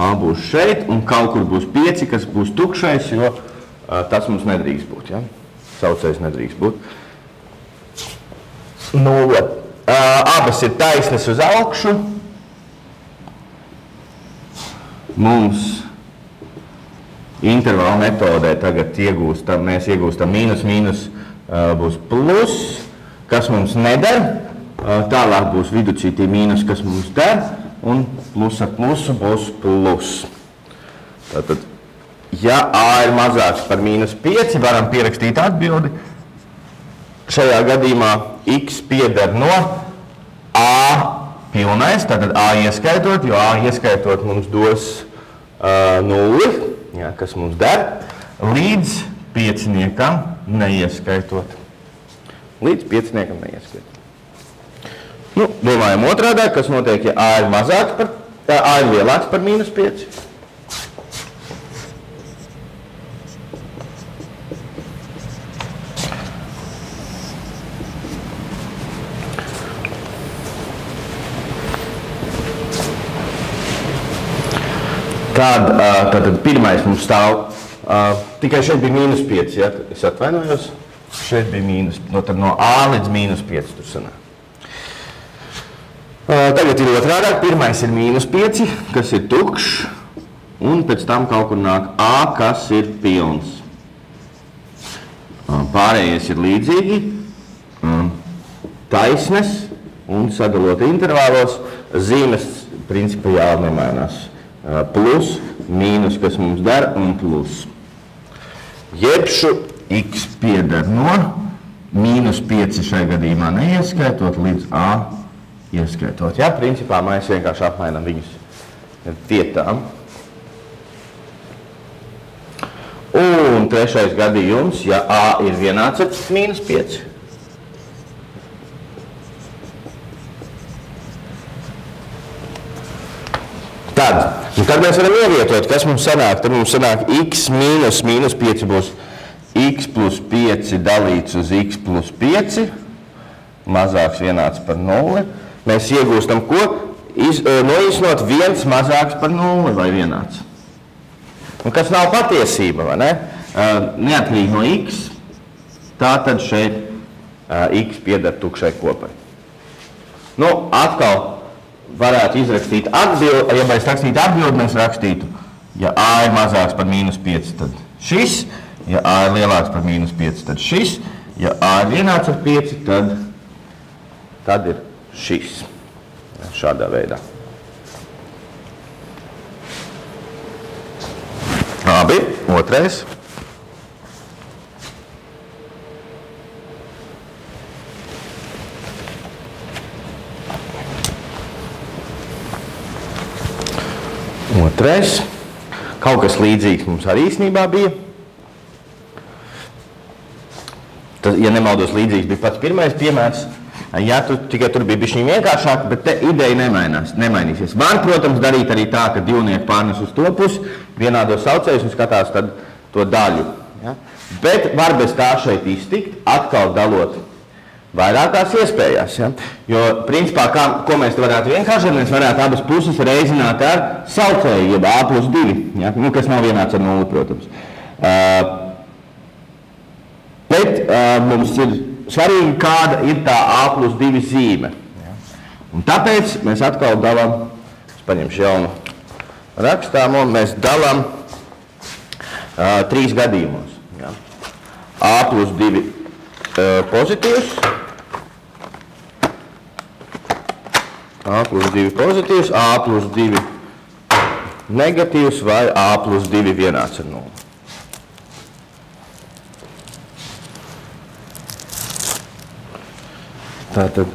A būs šeit, un kaut kur būs 5, kas būs tukšais, jo uh, tas mums nedrīkst būt. Ja? Saucējs nedrīkst būt. Nulle. Abas ir taisnas uz augšu. Mums intervāla metodē tagad iegūstam, mēs iegūstam mīnus, mīnus uh, būs plus, kas mums nedara. Uh, tālāk būs viducītī mīnus, kas mums der, un plus ar plusu būs plus. Tātad, ja A ir mazāks par mīnus 5, varam pierakstīt atbildi. Šajā gadījumā x pieder no A pilnais, tātad A ieskaitot, jo A ieskaitot mums dos uh, nulli, jā, kas mums der, līdz pieciniekam neieskaitot. Līdz pieciniekam neieskaitot. Nu, domājam otrādā, kas notiek, ja A ir mazāks par, A ir lielāks par mīnus 5. Tad, tad pirmais mums stāv. Tikai šeit bija mīnus 5. Ja? Es atvainojos. Šeit bija mīnus. No, no A līdz mīnus 5. Tur sanāk. Tagad ir otrādi. Pirmais ir mīnus 5, kas ir tukšs. Un pēc tam kaut kur nāk A, kas ir pilns. Pārējais ir līdzīgi. Taisnes un sadalot intervālos. Zīmes principā jau nemainās plus, mīnus, kas mums der, un plus. Jebšu x pieder no mīnus 5 šai gadījumā neieskaitot līdz a ieskaitot. Jā, principā mēs vienkārši apmainām viņus vietām. Un trešais gadījums, ja a ir vienāds mīnus 5. Tad, un tad mēs varam ievietot, kas mums sanāk. Tad mums sanāk x mīnus mīnus 5 būs x plus 5 dalīts uz x plus 5, mazāks vienāds par 0. Mēs iegūstam ko? Iz, noīsnot viens mazāks par 0 vai vienāds. Un kas nav patiesība, vai ne? Neatkarīgi no x, tā tad šeit x pieder tukšai kopai. Nu, atkal varētu izrakstīt atbildi, ja mēs rakstītu atbildi, mēs rakstītu, ja A ir mazāks par mīnus 5, tad šis, ja A ir lielāks par mīnus 5, tad šis, ja A ir vienāds ar 5, tad, tad ir šis. Šādā veidā. Labi, otrais. Otrais. Kaut kas līdzīgs mums arī īstenībā bija. Tas, ja nemaldos, līdzīgs bija pats pirmais piemērs. Jā, tu, tikai tur bija bijis vienkāršāk, bet te ideja nemainās, nemainīsies. Var, protams, darīt arī tā, ka divnieki pārnes uz to pusi, vienādos saucējus un skatās to daļu. Ja? Bet var bez tā šeit iztikt, atkal dalot vairākās iespējās. Ja? Jo, principā, kā, ko mēs varētu vienkāršot, mēs varētu abas puses reizināt ar saucēju, jeb A plus 2, ja? nu, kas nav vienāds ar 0, protams. Uh, bet uh, mums ir svarīgi, kāda ir tā A plus 2 zīme. Un tāpēc mēs atkal dalām, es paņemšu jaunu rakstāmo, mēs dalām uh, trīs gadījumos. Ja? A plus 2 pozitīvs, A plus 2 pozitīvs, A plus 2 negatīvs vai A plus 2 vienāds ar 0. Tātad,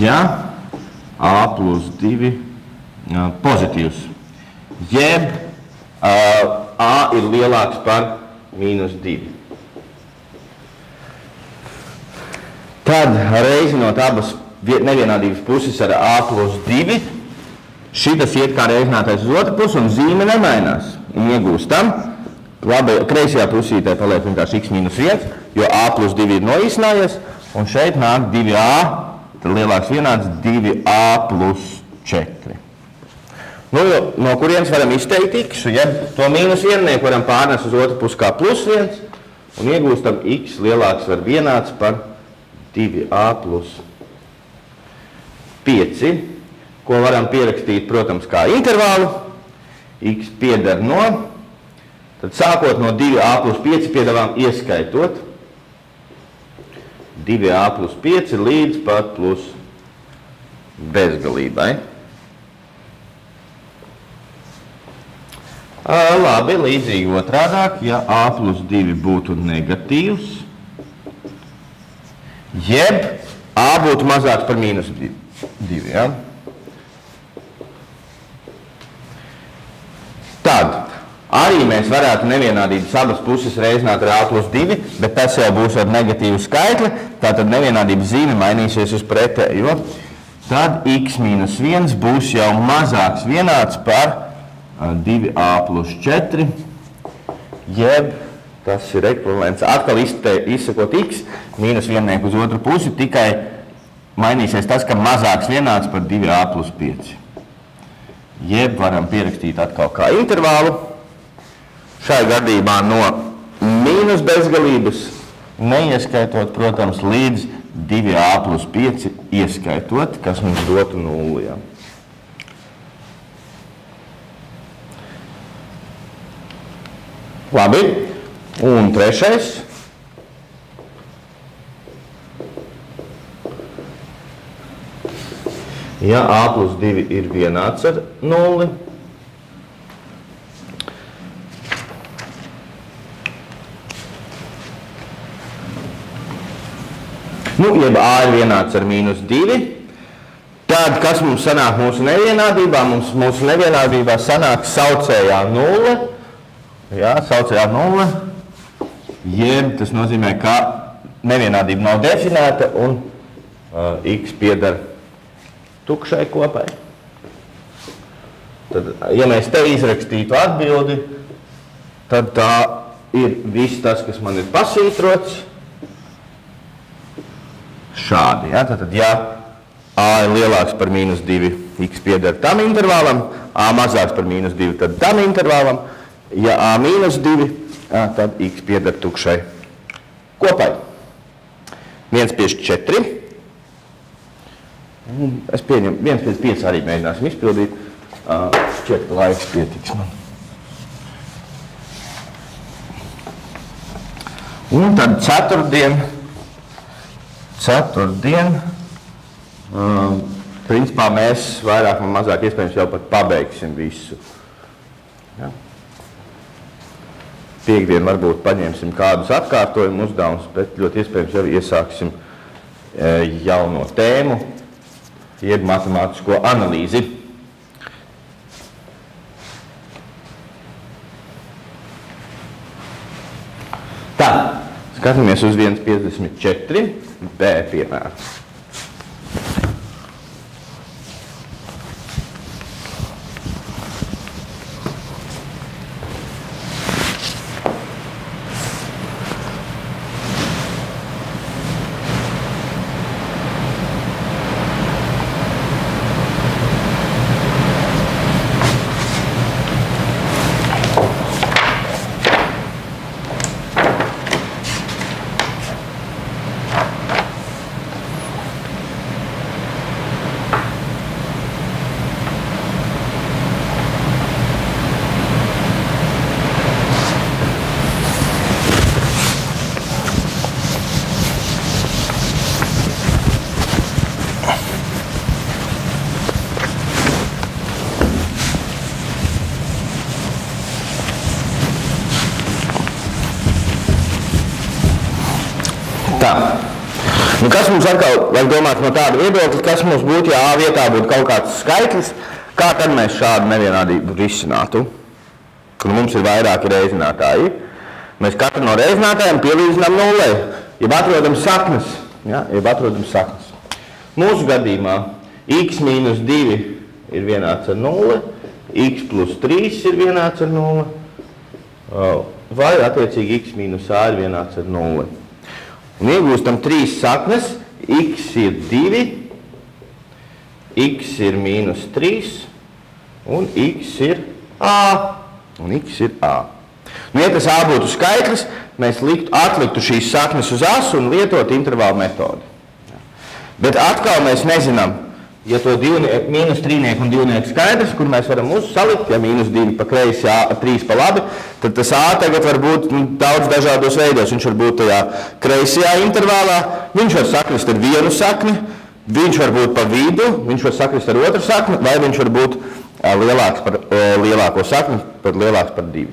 ja A plus 2 pozitīvs, jeb A ir lielāks par mīnus 2. Tad reizinot abas nevienādības puses ar A plus 2, šitas iet kā reizinātais uz otru pusi un zīme nemainās. Un iegūstam, labi, kreisajā pusītē paliek vienkārši x minus 1, jo A plus 2 ir noīsinājies, un šeit nāk 2A, tad lielāks vienāds 2A plus 4. Nu, no kurienes varam izteikt x, ja to mīnus viennieku varam pārnest uz otru pusi kā plus viens, un iegūstam x lielāks var vienāds par 2a plus 5, ko varam pierakstīt, protams, kā intervālu. x pieder no, tad sākot no 2a plus 5 piedāvām ieskaitot 2a plus 5 līdz pat plus bezgalībai. Labi, līdzīgi otrādāk, ja a plus 2 būtu negatīvs, jeb a būtu mazāks par mīnus 2. Ja? Tad arī mēs varētu nevienādības abas puses reizināt ar a plus 2, bet tas jau būs ar negatīvu skaitli, tātad nevienādības zīme mainīsies uz pretējo. Tad x mīnus 1 būs jau mazāks vienāds par 2a plus 4, jeb tas ir ekvivalents atkal izsakot x mīnus viennieku uz otru pusi, tikai mainīsies tas, ka mazāks vienāds par 2a plus 5. Jeb varam pierakstīt atkal kā intervālu. Šai gadījumā no mīnus bezgalības, neieskaitot, protams, līdz 2a plus 5 ieskaitot, kas mums dotu nulli. Ja. Labi. Un trešais. Ja A plus 2 ir vienāds ar nulli, nu, jeb A ir vienāds ar mīnus 2, tad kas mums sanāk mūsu nevienādībā? Mums mūsu nevienādībā sanāk saucējā nulle, Jā, saucējā nulle. Jeb tas nozīmē, ka nevienādība nav definēta un uh, x pieder tukšai kopai. Tad, ja mēs te izrakstītu atbildi, tad tā ir viss tas, kas man ir pasītrots. Šādi. Ja? Tad, ja a ir lielāks par mīnus 2, x pieder tam intervālam, a mazāks par mīnus 2, tad tam intervālam, Ja A mīnus 2, tad X pieder tukšai kopai. 1 pie 4. Es pieņemu, 1 pie 5 arī mēģināsim izpildīt. Šķiet, ka laiks pietiks man. Un tad ceturtdien, ceturtdien, um, principā mēs vairāk un mazāk iespējams jau pat pabeigsim visu. Ja? Piektdien varbūt paņemsim kādus atkārtojumu uzdevumus, bet ļoti iespējams jau iesāksim e, jauno tēmu, jeb matemātisko analīzi. Tā, skatāmies uz 1,54 B piemēru. Mums atkal vajag domāt no tāda viedokļa, kas mums būtu, ja A vietā būtu kaut kāds skaitlis, kā tad mēs šādu nevienādību risinātu, kur mums ir vairāki reizinātāji. Mēs katru no reizinātājiem pielīdzinām nulē, jeb atrodam saknes. Ja, jeb atrodam saknes. Mūsu gadījumā x mīnus 2 ir vienāds ar 0, x plus 3 ir vienāds ar 0, vai attiecīgi x mīnus a ir vienāds ar 0. Un iegūstam trīs saknes, x ir 2, x ir mīnus 3 un x ir a. Un x ir a. Nu, ja tas a būtu skaitlis, mēs liktu, atliktu šīs saknes uz asu un lietot intervālu metodi. Bet atkal mēs nezinām, ja to divnieku, mīnus trīnieku un divnieku skaidrs, kur mēs varam uzsalikt, ja mīnus divi pa kreisi, trīs pa labi, tad tas A tagad var būt nu, daudz dažādos veidos. Viņš var būt tajā kreisajā intervālā, viņš var sakrist ar vienu sakni, viņš var būt pa vidu, viņš var sakrist ar otru sakni, vai viņš var būt lielāks par lielāko sakni, pat lielāks par divi.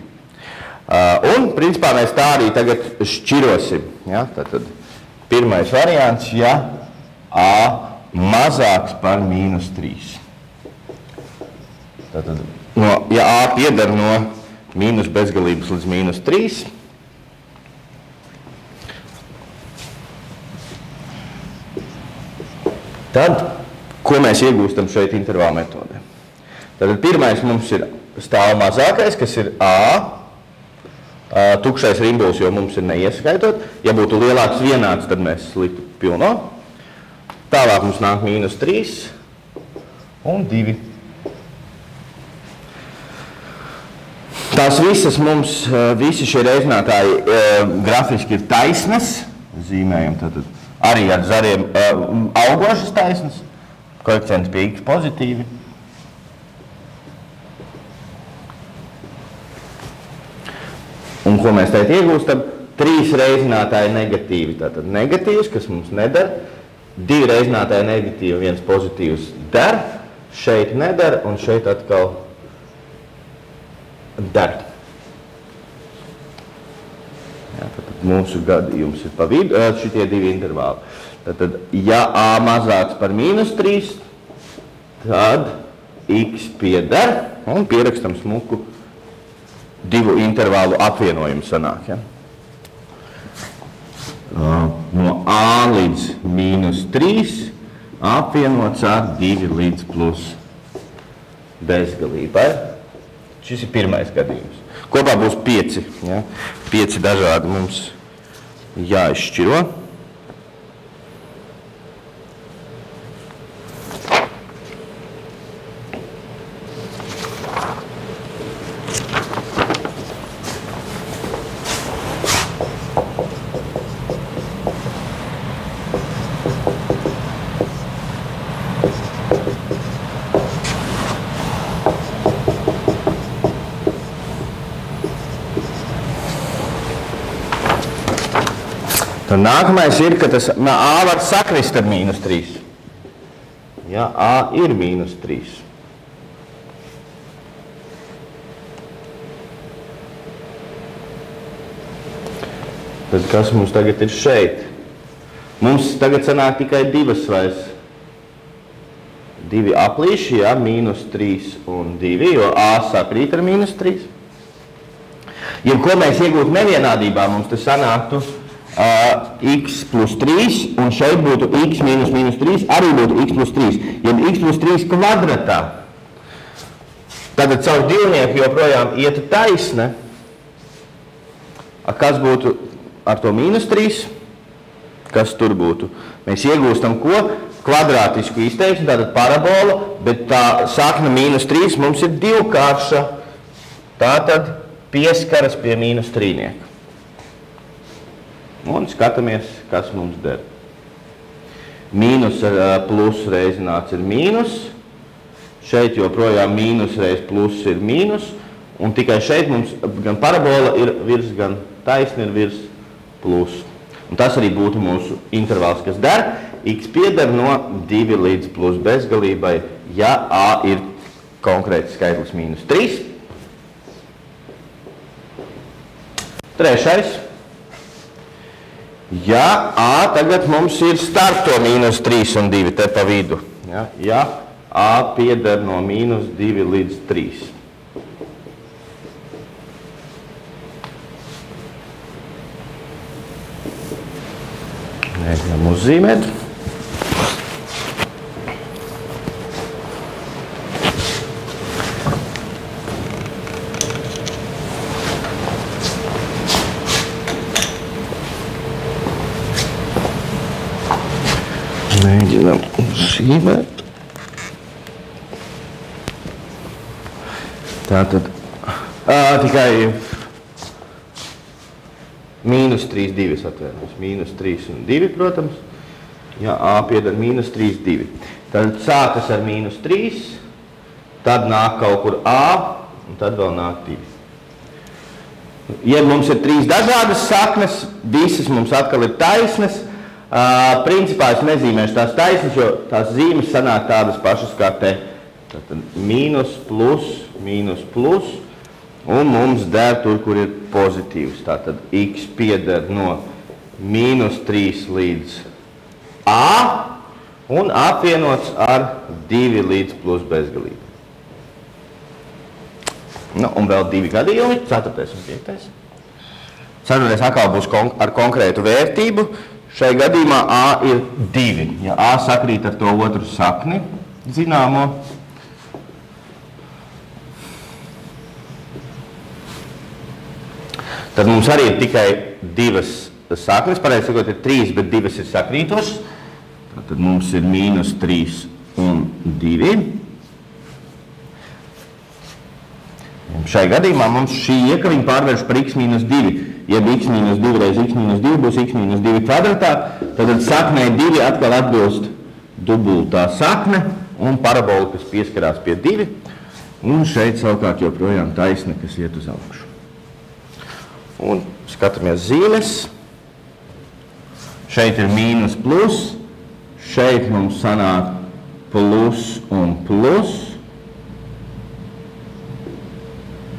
Un, principā, mēs tā arī tagad šķirosim. Ja? Tad pirmais variants, ja A mazāks par mīnus 3. Tātad, no, ja A pieder no mīnus bezgalības līdz mīnus 3, tad, ko mēs iegūstam šeit intervāla metodē? Tātad pirmais mums ir stāv mazākais, kas ir A, tukšais rimbuls, jo mums ir neieskaitot. Ja būtu lielāks vienāds, tad mēs liktu pilno. Tālāk mums nāk mīnus 3 un 2. Tās visas mums, eh, visi šie reizinātāji eh, grafiski ir taisnas, zīmējam tātad arī ar zariem eh, augošas taisnas, koeficients pie x pozitīvi. Un ko mēs teikt iegūstam? Trīs reizinātāji negatīvi, tātad negatīvs, kas mums nedara, divi reizinātāji negatīvi, viens pozitīvs der, šeit nedara un šeit atkal der. Jā, tad mūsu gadījums ir pa vidu, šitie divi intervāli. Tad, ja A mazāks par mīnus 3, tad X pieder un pierakstam smuku divu intervālu apvienojumu sanāk. Ja? No A līdz mīnus 3 apvienots ar 2 līdz plus bezgalībai. Šis ir pirmais gadījums. Kopā būs 5. Ja? 5 dažādi mums jāizšķiro. Tad nākamais ir, ka tas A var sakrist ar mīnus 3. Ja A ir mīnus 3. Tad kas mums tagad ir šeit? Mums tagad sanāk tikai divas vairs. Divi aplīši, ja, mīnus 3 un 2, jo A sakrīt ar mīnus 3. Ja ko mēs iegūtu nevienādībā, mums te sanāktu uh, x plus 3, un šeit būtu x mīnus mīnus 3, arī būtu x plus 3. Ja x plus 3 kvadratā, tad caur divnieku joprojām ietu taisne. A, kas būtu ar to mīnus 3? Kas tur būtu? Mēs iegūstam ko? Kvadrātisku izteiksmi, tātad parabola, bet tā sakna mīnus 3 mums ir divkārša. Tātad pieskaras pie mīnus trīnieka un skatāmies, kas mums der. Mīnus ar plus reizināts ir mīnus, šeit joprojām mīnus reiz plus ir mīnus, un tikai šeit mums gan parabola ir virs, gan taisni ir virs plus. Un tas arī būtu mūsu intervāls, kas der. X pieder no 2 līdz plus bezgalībai, ja A ir konkrēts skaitlis mīnus 3. Trešais. Ja A tagad mums ir starp to mīnus 3 un 2 te pa vidu. Ja, ja A pieder no mīnus 2 līdz 3. Mēģinām uzzīmēt. Tā tad uh, tikai mīnus 3, 2 es atvainojos. Mīnus 3 un 2, protams. Ja A piedara mīnus 3, 2. Tad sākas ar mīnus 3, tad nāk kaut kur A, un tad vēl nāk 2. Ja mums ir trīs dažādas saknes, visas mums atkal ir taisnas, uh, principā es nezīmēšu tās taisnas, jo tās zīmes sanāk tādas pašas kā te. Tātad mīnus, plus, mīnus, plus, un mums der tur, kur ir pozitīvs. Tātad x pieder no mīnus 3 līdz A, un apvienots ar 2 līdz plus bezgalīgi. Nu, un vēl divi gadījumi, 4. un 5. Ceturtais atkal būs kon ar konkrētu vērtību. Šai gadījumā A ir 2. Ja A sakrīt ar to otru sakni, zināmo, tad mums arī ir tikai divas saknes. Pareizi sakot, ir trīs, bet divas ir sakrītošas. Tad mums ir mīnus 3 un 2. Un šai gadījumā mums šī iekaviņa pārvērš par x mīnus 2. Ja x mīnus 2 reiz x mīnus 2 būs x mīnus 2 kvadratā, tad saknē 2 atkal atbilst dubultā sakne un parabola, kas pieskarās pie 2. Un šeit savukārt joprojām taisne, kas iet uz augšu. Un skatāmies zīmes. Šeit ir mīnus plus. Šeit mums sanāk plus un plus.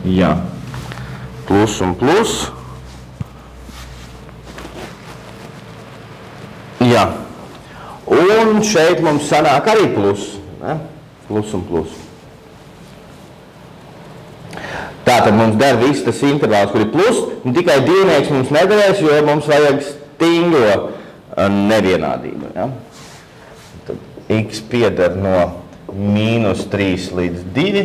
Jā, plus un plus. Jā. Un šeit mums sanāk arī plus. Ne? Plus un plus. Tātad mums der viss tas intervāls, kur ir plus, un tikai divnieks mums nedarēs, jo mums vajag stingro uh, nevienādību. Ja? Tad x pieder no mīnus 3 līdz 2